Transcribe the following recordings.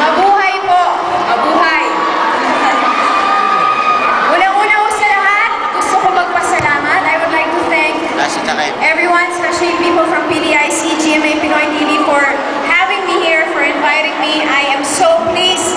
Mabuhay po! Mabuhay! Unang-una po sa lahat, gusto ko magpasalamat. I would like to thank everyone, especially people from PDIC, GMA Pinoy TV for having me here, for inviting me. I am so pleased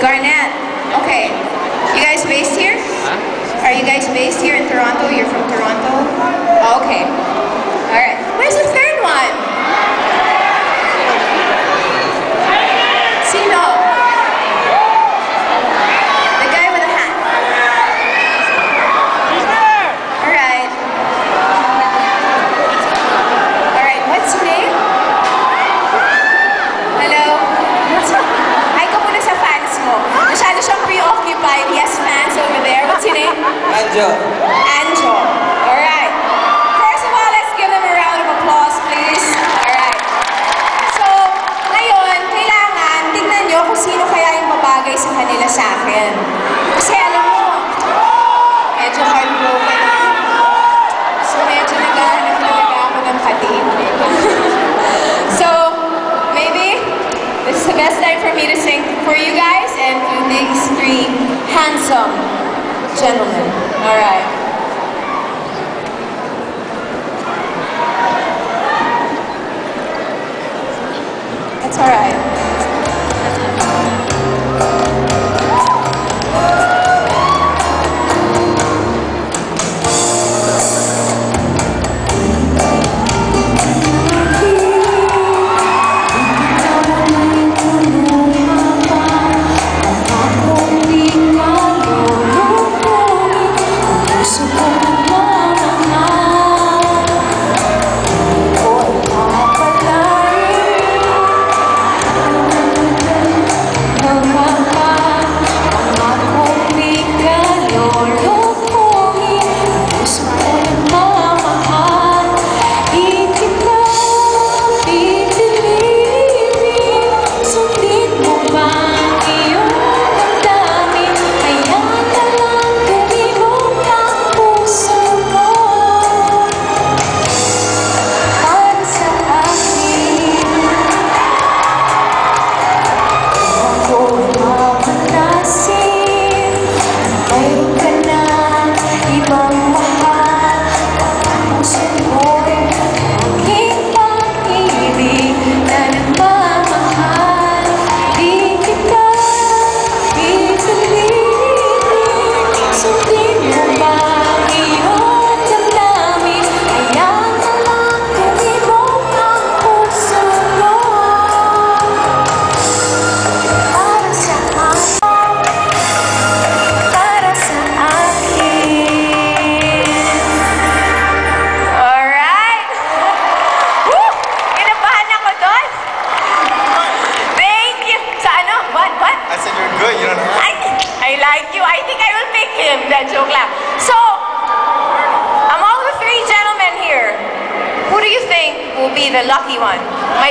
Garnett. Okay. You guys based here? Huh? Are you guys based here in Toronto? You're from Toronto? じゃ。the lucky one. My,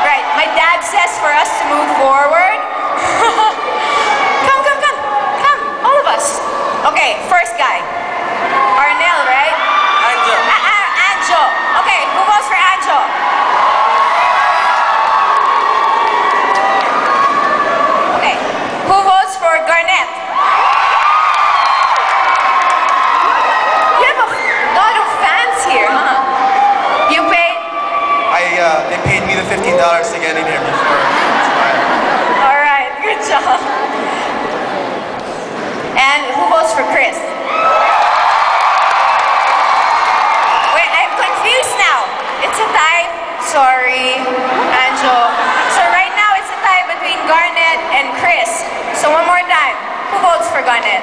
right, my dad says for us to move forward. To get in here before. All right, good job. And who votes for Chris? Wait, I'm confused now. It's a tie. Sorry, Anjo. So right now it's a tie between Garnet and Chris. So one more time. Who votes for Garnet?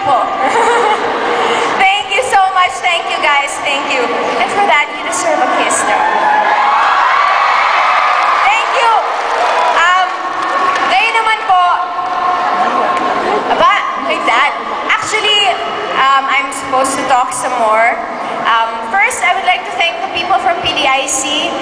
Thank you so much. Thank you guys. Thank you. And for that, you deserve a kiss now. Thank you. Um, ngayon naman po, Aba. Actually, um, I'm supposed to talk some more. Um, first, I would like to thank the people from PDIC